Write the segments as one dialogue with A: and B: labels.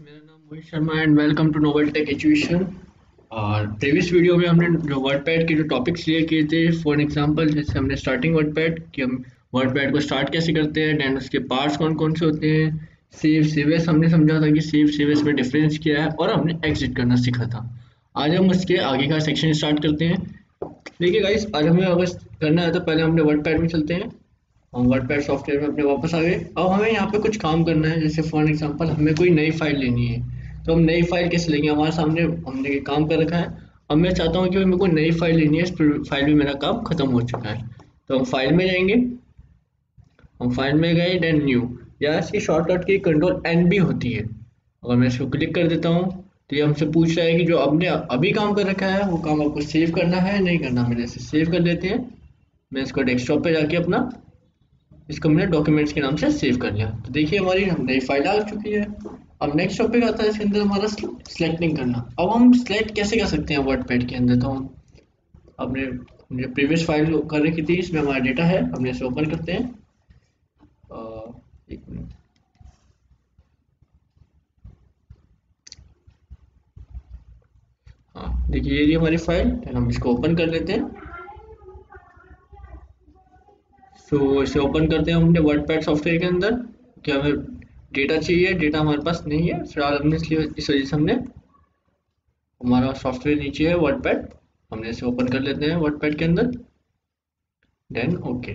A: मेरा नाम Mohit Sharma and welcome to Noble Tech Education और प्रीवियस वीडियो में हमने जो वर्ड पैड के जो टॉपिक्स लिए किए थे फॉर एग्जांपल जैसे हमने स्टार्टिंग वर्ड पैड कि हम वर्ड पैड को स्टार्ट कैसे करते हैं दैन उसके पार्ट्स कौन कौन से होते हैं सेव सेवेस हमने समझा था कि सेव सेवेस में डिफरेंस क्या है, और हमने एग्जिट करना सीखा था। आज हम उसके आगे का सेक्शन स्टार्ट करते हैं। देखिए गाइस आज हमें अगर करना है तो पहले हमने वर्ड पैड में चलते हैं। हम वर्डपैड सॉफ्टवेयर में अपने वापस आ गए। अब हमें यहाँ पे कुछ काम करना है। जैसे फॉर एग्जांपल हमें कोई नई फ़ाइल लेनी है। तो हम नई फ़ाइल कैसे लेंगे? हमारे सामने हमने ये काम कर रखा है। अब मैं चाहता हूँ कि मेरे को नई फ़ाइल लेनी है। इस फ़ाइल में मेरा काम खत्म हो चुका है। तो हम फ़ाइल में जाएँगे। हम फ़ाइल में गए डेन न्यू या इसकी शॉर्टकट की कंट्रोल एन भी होती है। अगर मैं इसको क्लिक कर देता हूँ तो ये हमसे पूछ रहा है कि जो आपने अभी काम कर रखा है, वो काम आपको सेव करना है नहीं करना? मेरे से सेव कर देते हैं। मैं इसको डेस्कटॉप पे जाके अपना इसको मैंने डॉक्यूमेंट्स के नाम से सेव कर लिया। तो देखिए हमारी नई फ़ाइल आ चुकी है। अब नेक्स्ट टॉपिक आता है इसके अंदर हमारा सिलेक्टिंग करना। अब हम सिलेक्ट कैसे कर सकते हैं वर्ड पैड के अंदर? तो हम अपने जो प्रीवियस फ़ाइल कर रखी थी, इसमें हमारा डेटा है। हमने इसे ओपन करते हैं। एक मिनट हाँ देखिए ये हमारी फ़ाइल हम इसको ओपन कर लेते हैं। So, इसे ओपन करते हैं हमने वर्ड सॉफ्टवेयर के अंदर। कि हमें डेटा चाहिए? डेटा हमारे पास नहीं है। फ़िलहाल हमने इसलिए इस वजह से हमने हमारा सॉफ्टवेयर नीचे है वर्ड हमने इसे ओपन कर लेते हैं वर्ड के अंदर। देन ओके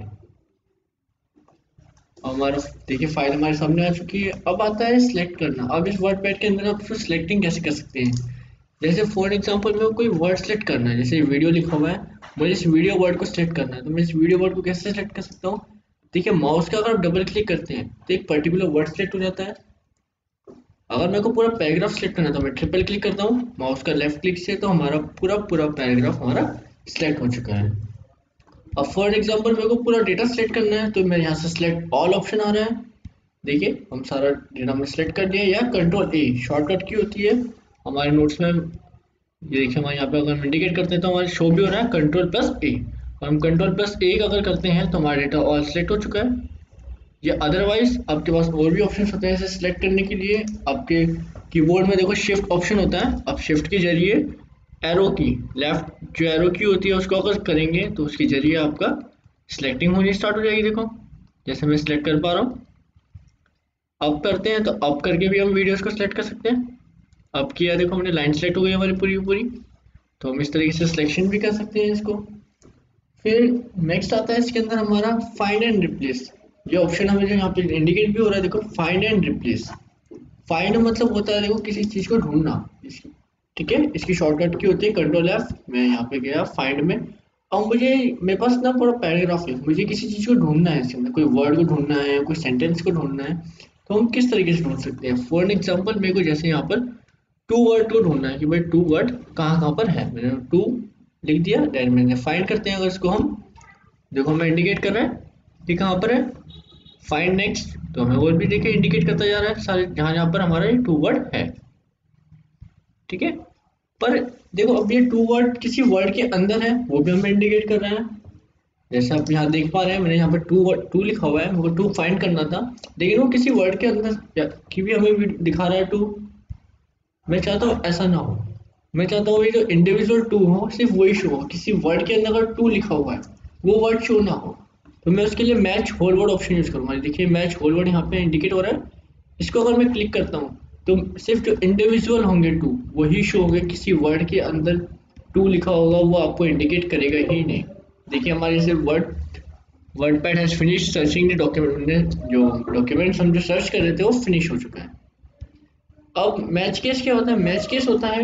A: हमारा देखिए फ़ाइल हमारे सामने आ चुकी है। अब आता है सिलेक्ट करना। अब इस वर्ड पैड के अंदर आप सिलेक्टिंग कैसे कर सकते हैं? जैसे फॉर एग्जांपल में कोई वर्ड सेलेक्ट करना है, जैसे वीडियो लिखा हुआ है, मुझे इस वीडियो वर्ड को सिलेक्ट करना है तो मैं इस वीडियो वर्ड को कैसे सिलेक्ट कर सकता हूँ? देखिए माउस का अगर आप डबल क्लिक करते हैं तो एक पर्टिकुलर वर्ड सिलेक्ट हो जाता है। अगर मेरे को पूरा पैराग्राफ सिलेक्ट करना है तो मैं ट्रिपल क्लिक करता हूँ माउस का लेफ़्ट क्लिक से तो हमारा पूरा पूरा पैराग्राफ हमारा सिलेक्ट हो चुका है। अब फॉर एग्ज़ाम्पल मेरे को पूरा डेटा सेलेक्ट करना है तो मेरे यहाँ से सिलेक्ट ऑल ऑप्शन आ रहा है। देखिए, हम सारा डेटा में सिलेक्ट कर दिया या कंट्रोल ए शॉर्टकट की होती है। हमारे नोट्स में, ये देखिए हमारे यहाँ पे अगर हम इंडिकेट करते हैं तो हमारे शो भी हो रहा है कंट्रोल प्लस ए और हम कंट्रोल प्लस ए अगर करते हैं तो हमारा डेटा ऑल सेलेक्ट हो चुका है। या अदरवाइज़ आपके पास और भी ऑप्शन होते हैं इसे सिलेक्ट करने के लिए। आपके कीबोर्ड में देखो शिफ्ट ऑप्शन होता है। आप शिफ्ट के ज़रिए एरो की लेफ़्ट जो एरो की होती है उसको अगर करेंगे तो उसके ज़रिए आपका सिलेक्टिंग होनी स्टार्ट हो जाएगी, देखो। जैसे मैं सिलेक्ट कर पा रहा हूँ। अप करते हैं तो अप करके भी हम वीडियोस को सिलेक्ट कर सकते हैं। अब किया देखो हमने लाइन सेलेक्ट हो गई हमारी पूरी पूरी। तो हम इस तरीके से सिलेक्शन भी कर सकते हैं इसको। फिर नेक्स्ट आता है इसके अंदर हमारा फाइंड एंड रिप्लेस ये ऑप्शन हमें जो यहाँ पे इंडिकेट भी हो रहा है, देखो फाइंड एंड रिप्लेस फाइंड मतलब होता है, देखो, किसी चीज़ को ढूंढना। ठीक है? इसकी शॉर्टकट की होती है कंट्रोल एफ़ मैं यहाँ पे गया फाइंड में। और मुझे, मेरे पास ना पूरा पैराग्राफ है। मुझे किसी चीज़ को ढूंढना है इसके अंदर। कोई वर्ड को ढूंढना है, कोई सेंटेंस को ढूंढना है। तो हम किस तरीके से ढूंढ सकते हैं? फॉर एग्ज़ाम्पल मेरे को जैसे यहाँ पर टू वर्ड को ढूंढना है कि भाई टू वर्ड कहाँ कहाँ पर है? मैंने टू लिख दिया देन मैंने फाइंड करते हैं अगर इसको हम। देखो हमें इंडिकेट कर रहा है कि कहाँ पर है। फाइंड नेक्स्ट तो हमें और भी देखिए इंडिकेट करता जा रहा है सारे जहाँ जहाँ पर हमारा ये टू वर्ड है। ठीक है? पर देखो अब ये टू वर्ड किसी वर्ड के अंदर है, वो भी हमें इंडिकेट कर रहा है। जैसे आप यहाँ देख पा रहे हैं, मैंने यहाँ पर टू वर्ड, टू लिखा हुआ है मुझे टू फाइंड करना था। लेकिन वो किसी वर्ड के अंदर की भी हमें दिखा रहा है टू। मैं चाहता हूँ ऐसा ना हो। मैं चाहता हूँ ये जो इंडिविजुअल टू हो, सिर्फ़ वही शो हो। किसी वर्ड के अंदर अगर टू लिखा हुआ है, वो वर्ड शो ना हो। तो मैं उसके लिए match whole word option use करूँगा। देखिए मैच होल वर्ड यहाँ पे इंडिकेट हो रहा है। इसको अगर मैं क्लिक करता हूँ तो सिर्फ़ जो इंडिविजुअल होंगे टू वही शो होंगे। किसी वर्ड के अंदर टू लिखा होगा, वो आपको इंडिकेट करेगा ही नहीं। देखिए, हमारे से Word WordPad has finish searching the document जो डॉक्यूमेंट्स हम जो सर्च कर रहे थे, वो फिनिश हो चुका है। अब मैच केस क्या होता है? मैच केस होता है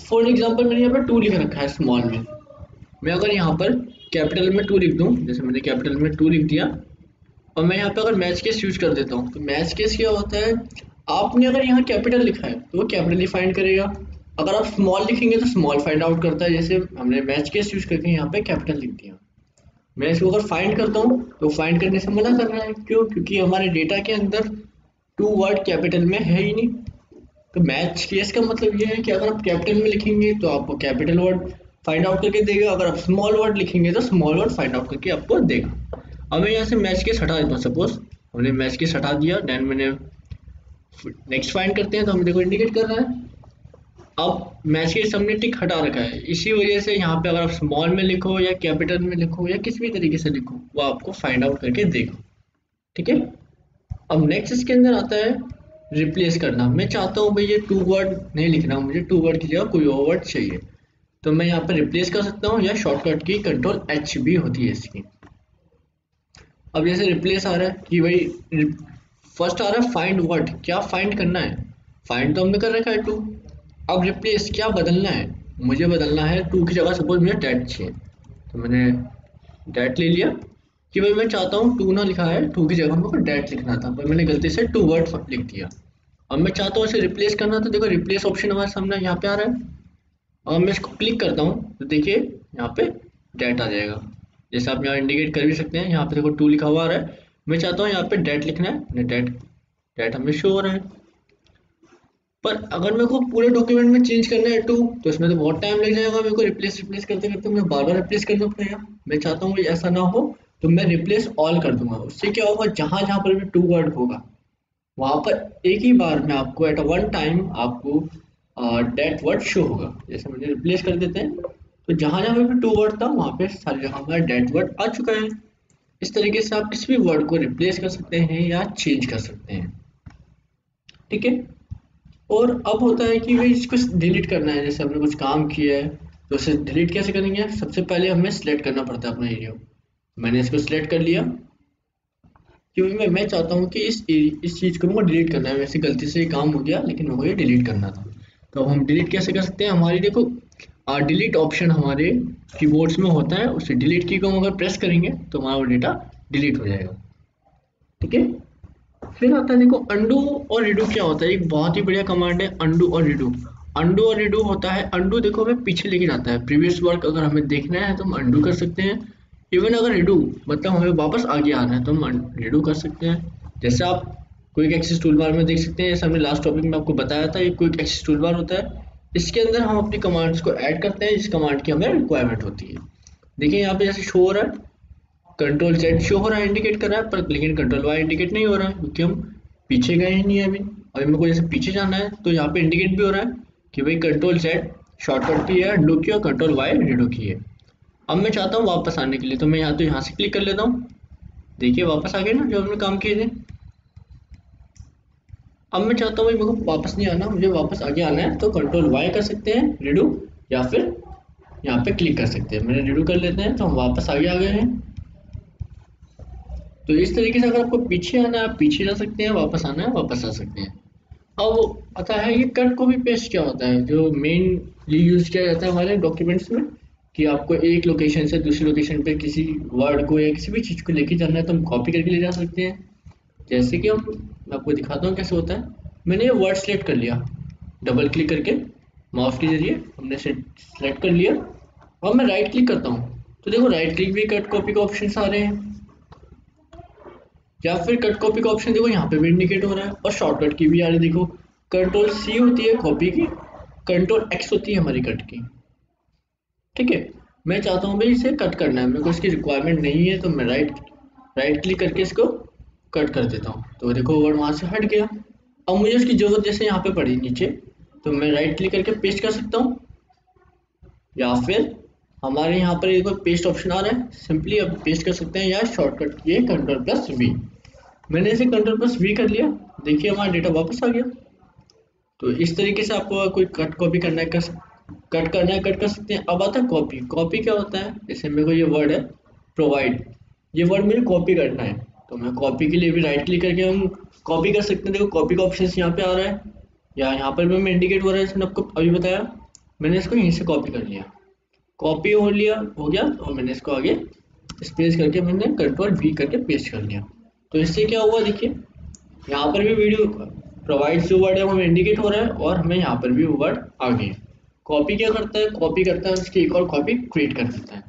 A: फॉर एग्ज़ाम्पल मैंने यहाँ पर टू लिख रखा है स्मॉल में। मैं अगर यहाँ पर कैपिटल में टू लिख दूँ, जैसे मैंने कैपिटल में टू लिख दिया, और मैं यहाँ पे अगर मैच केस यूज़ कर देता हूँ तो मैच केस क्या होता है? आपने अगर यहाँ कैपिटल लिखा है तो वो कैपिटल ही फाइंड करेगा। अगर आप स्मॉल लिखेंगे तो स्मॉल फाइंड आउट करता है। जैसे हमने मैच केस यूज़ करके यहाँ पे कैपिटल लिख दिया। मैं इसको अगर फाइंड करता हूँ तो फाइंड करने से मना कर रहा है। क्यों? क्योंकि हमारे डेटा के अंदर टू वर्ड कैपिटल में है ही नहीं। तो मैच केस का मतलब ये है कि अगर आप कैपिटल में लिखेंगे तो आपको कैपिटल वर्ड फाइंड आउट करके देगा। अगर आप स्मॉल वर्ड लिखेंगे तो स्मॉल वर्ड फाइंड आउट करके आपको देगा। अब मैं यहाँ से मैच केस हटा देता सपोज़ हमने मैच केस हटा दिया देन मैंने नेक्स्ट फाइंड करते हैं तो हमें देखो इंडिकेट कर रहा है। अब मैच के सामने टिक हटा रखा है। इसी वजह से यहाँ पे अगर आप स्मॉल में लिखो या कैपिटल में लिखो या किसी भी तरीके से लिखो, वो आपको फाइंड आउट करके देखो ठीक है? अब नेक्स्ट इसके अंदर आता है रिप्लेस करना। मैं चाहता हूँ भाई ये टू वर्ड नहीं लिखना मुझे टू वर्ड की जगह कोई और वर्ड चाहिए। तो मैं यहाँ पे रिप्लेस कर सकता हूँ या शॉर्टकट की कंट्रोल एच भी होती है इसकी। अब जैसे रिप्लेस आ रहा है कि भाई फ़र्स्ट आ रहा है फाइंड वर्ड क्या फाइंड करना है? फाइंड तो हमने कर रखा है टू अब रिप्लेस क्या बदलना है? मुझे बदलना है टू की जगह। सपोज़ मुझे डेट चाहिए। तो मैंने डेट ले लिया। कि भाई मैं चाहता हूँ टू ना लिखा है, टू की जगह मेरे डेट लिखना था, पर मैंने गलती से टू वर्ड लिख दिया। अब मैं चाहता हूँ इसे रिप्लेस करना तो देखो रिप्लेस ऑप्शन हमारे सामने यहाँ पे आ रहा है। और मैं इसको क्लिक करता हूँ तो देखिए यहाँ पे डेट आ जाएगा। जैसे आप यहाँ इंडिकेट कर भी सकते हैं, यहाँ पे देखो टू लिखा हुआ आ रहा है। मैं चाहता हूँ यहाँ पे डेट लिखना है डेट डेट हमें शो हो रहा है। पर अगर मेरे को पूरे डॉक्यूमेंट में चेंज करना है टू तो इसमें तो बहुत टाइम लग जाएगा मेरे को रिप्लेस रिप्लेस करते करते मुझे बार बार रिप्लेस करना पड़ेगा मैं चाहता हूँ ऐसा ना हो तो मैं रिप्लेस ऑल कर दूँगा। उससे क्या होगा? जहाँ जहाँ पर भी टू वर्ड होगा, वहाँ पर एक ही बार में आपको एट वन टाइम आपको डेट वर्ड शो होगा। जैसे मुझे रिप्लेस कर देते हैं तो जहाँ जहाँ पर टू वर्ड था, वहाँ पे सारी जगह हमारा डेट वर्ड आ चुका है। इस तरीके से आप किसी भी वर्ड को रिप्लेस कर सकते हैं या चेंज कर सकते हैं। ठीक है? और अब होता है कि भाई इसको डिलीट करना है। जैसे हमने कुछ काम किया है तो उसे डिलीट कैसे करेंगे? सबसे पहले हमें सिलेक्ट करना पड़ता है अपना एरिया मैंने इसको सिलेक्ट कर लिया। क्योंकि मैं मैं चाहता हूँ कि इस इस चीज़ को मुझे डिलीट करना है। वैसे गलती से काम हो गया, लेकिन मुझे डिलीट करना था। तो अब हम डिलीट कैसे कर सकते हैं? हमारी देखो डिलीट ऑप्शन हमारे कीबोर्ड्स में होता है। उसे डिलीट की को हम अगर प्रेस करेंगे तो हमारा वो डेटा डिलीट हो जाएगा। ठीक है? फिर आता है देखो अंडू और रिडू क्या होता है? एक बहुत ही बढ़िया कमांड है अंडू और रिडू अंडू और रिडू होता है। अंडू देखो, हमें पीछे लेके जाता है। प्रीवियस वर्क अगर हमें देखना है तो हम अंडू कर सकते हैं। इवन अगर रिडू मतलब हमें वापस आगे आना है तो हम रिडू कर सकते हैं। जैसे आप क्विक एक्सेस टूल बार में देख सकते हैं, जैसे हमने लास्ट टॉपिक में आपको बताया था, ये क्विक एक्सेस टूल बार होता है। इसके अंदर हम अपनी कमांड्स को ऐड करते हैं, जिस कमांड की हमें रिक्वायरमेंट होती है। देखिए, यहाँ पे जैसे शो हो रहा है कंट्रोल जेड शो हो रहा है इंडिकेट कर रहा है, पर लेकिन कंट्रोल वाई इंडिकेट नहीं हो रहा है, क्योंकि हम पीछे गए ही नहीं है अभी। अभी मेरे को जैसे पीछे जाना है तो यहाँ पे इंडिकेट भी हो रहा है कि भाई कंट्रोल जेड शॉर्टकट की है अंडू की और कंट्रोल वाई रिडो की है। अब मैं चाहता हूँ वापस आने के लिए तो मैं यहाँ तो यहाँ से क्लिक कर लेता हूँ। देखिए, वापस आ गए ना, जो हमने काम किए थे। अब मैं चाहता हूँ मेरे को वापस नहीं आना, मुझे वापस आगे आना है तो कंट्रोल वाई कर सकते हैं रिडू या फिर यहाँ पे क्लिक कर सकते हैं। मैंने रिडू कर लेते हैं तो हम वापस आगे आ गए हैं। तो इस तरीके से अगर आपको पीछे आना है, आप पीछे जा सकते हैं, वापस आना है, वापस आ सकते हैं। अब पता है, ये कट कॉपी पेस्ट क्या होता है? जो मेनली यूज़ किया जाता है हमारे डॉक्यूमेंट्स में। कि आपको एक लोकेशन से दूसरी लोकेशन पे किसी वर्ड को या किसी भी चीज़ को लेके जाना है तो हम कॉपी करके ले जा सकते हैं। जैसे कि हम, मैं आपको दिखाता हूँ कैसे होता है। मैंने ये वर्ड सेलेक्ट कर लिया। डबल क्लिक करके माउस के ज़रिए हमने सेलेक्ट कर लिया। और मैं राइट क्लिक करता हूँ। तो देखो राइट क्लिक भी कट कॉपी का ऑप्शन आ रहे हैं। या फिर कट कॉपी का ऑप्शन देखो, यहाँ पे भी इंडिकेट हो रहा है। और शॉर्टकट की भी आ रही है, देखो। कंट्रोल सी होती है कॉपी की कंट्रोल एक्स होती है हमारी कट की। ठीक है? मैं चाहता हूँ भाई इसे कट करना है। मेरे को इसकी रिक्वायरमेंट नहीं है तो मैं राइट राइट क्लिक करके इसको कट कर देता हूँ। तो देखो वर्ड वहाँ से हट गया। अब मुझे उसकी ज़रूरत जैसे यहाँ पे पड़ी नीचे तो मैं राइट क्लिक करके पेस्ट कर सकता हूँ। या फिर हमारे यहाँ पर एक पेस्ट ऑप्शन आ रहा है। सिंपली अब पेस्ट कर सकते हैं या शॉर्टकट किए कंट्रोल प्लस वी मैंने इसे कंट्रोल प्लस वी कर लिया। देखिए हमारा डेटा वापस आ गया। तो इस तरीके से आपको कोई कट कॉपी करना है, कर कट करना है कट कर सकते हैं। अब आता है कॉपी कॉपी क्या होता है? जैसे मेरे को ये वर्ड है प्रोवाइड ये वर्ड मुझे कॉपी करना है। तो मैं कॉपी के लिए भी राइट क्लिक करके हम कॉपी कर सकते हैं। देखो कॉपी का ऑप्शन यहाँ पे आ रहा है। या यहाँ पर भी मैं इंडिकेट हो रहा है आपको अभी बताया। मैंने इसको यहीं से कॉपी कर लिया। कॉपी हो लिया, हो गया, और मैंने इसको आगे स्पेस करके मैंने कंट्रोल वी करके पेस्ट कर लिया। तो इससे क्या हुआ, देखिए, यहाँ पर भी वीडियो प्रोवाइड जो वर्ड है, वो इंडिकेट हो रहा है, और हमें यहाँ पर भी वो वर्ड आ गए कॉपी क्या करता है? कॉपी करता है, उसकी एक और कॉपी क्रिएट कर देता है।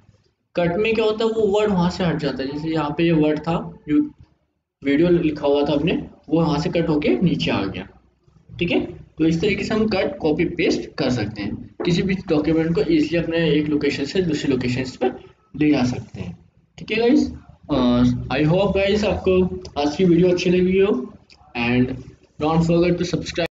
A: कट में क्या होता है? वो वर्ड वहाँ से हट जाता है। जैसे यहाँ पे ये यह वर्ड था, जो वीडियो लिखा हुआ था अपने वो वहाँ से कट होके नीचे आ गया। ठीक है? तो इस तरीके से हम कट कॉपी पेस्ट कर सकते हैं। किसी भी डॉक्यूमेंट को इजिली अपने एक लोकेशन से दूसरी लोकेशन पर ले जा सकते हैं। ठीक है गाइज़ आई होप गाइज़ आपको आज की वीडियो अच्छी लगी हो। And don't forget to subscribe